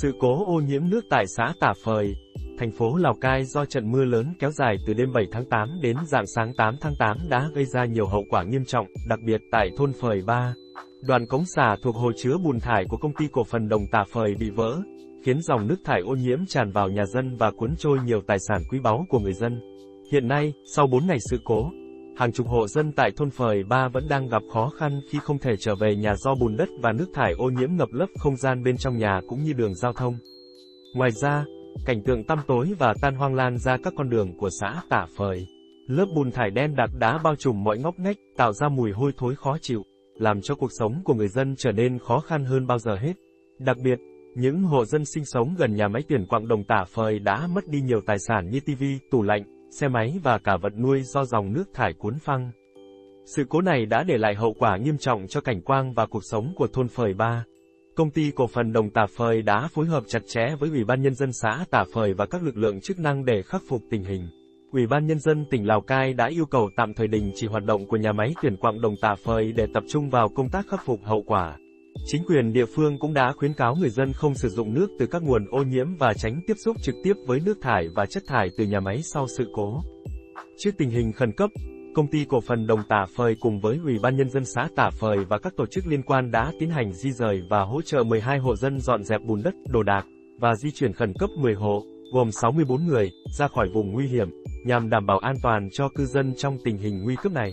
Sự cố ô nhiễm nước tại xã Tả Phời, thành phố Lào Cai do trận mưa lớn kéo dài từ đêm 7 tháng 8 đến dạng sáng 8 tháng 8 đã gây ra nhiều hậu quả nghiêm trọng, đặc biệt tại thôn Phời 3. Đoàn cống xả thuộc hồ chứa bùn thải của công ty cổ phần Đồng Tả Phời bị vỡ, khiến dòng nước thải ô nhiễm tràn vào nhà dân và cuốn trôi nhiều tài sản quý báu của người dân. Hiện nay, sau 4 ngày sự cố, hàng chục hộ dân tại thôn Phời Ba vẫn đang gặp khó khăn khi không thể trở về nhà do bùn đất và nước thải ô nhiễm ngập lấp không gian bên trong nhà cũng như đường giao thông. Ngoài ra, cảnh tượng tăm tối và tan hoang lan ra các con đường của xã Tả Phời. Lớp bùn thải đen đặc đã bao trùm mọi ngóc ngách, tạo ra mùi hôi thối khó chịu, làm cho cuộc sống của người dân trở nên khó khăn hơn bao giờ hết. Đặc biệt, những hộ dân sinh sống gần nhà máy tuyển quạng đồng Tả Phời đã mất đi nhiều tài sản như tivi, tủ lạnh, xe máy và cả vật nuôi do dòng nước thải cuốn phăng. Sự cố này đã để lại hậu quả nghiêm trọng cho cảnh quang và cuộc sống của thôn Phời Ba. Công ty cổ phần Đồng Tà Phời đã phối hợp chặt chẽ với Ủy ban Nhân dân xã Tà Phời và các lực lượng chức năng để khắc phục tình hình. Ủy ban Nhân dân tỉnh Lào Cai đã yêu cầu tạm thời đình chỉ hoạt động của nhà máy tuyển quạng Đồng Tà Phời để tập trung vào công tác khắc phục hậu quả. Chính quyền địa phương cũng đã khuyến cáo người dân không sử dụng nước từ các nguồn ô nhiễm và tránh tiếp xúc trực tiếp với nước thải và chất thải từ nhà máy sau sự cố. Trước tình hình khẩn cấp, công ty cổ phần Đồng Tả Phời cùng với Ủy ban Nhân dân xã Tả Phời và các tổ chức liên quan đã tiến hành di rời và hỗ trợ 12 hộ dân dọn dẹp bùn đất, đồ đạc, và di chuyển khẩn cấp 10 hộ, gồm 64 người, ra khỏi vùng nguy hiểm, nhằm đảm bảo an toàn cho cư dân trong tình hình nguy cấp này.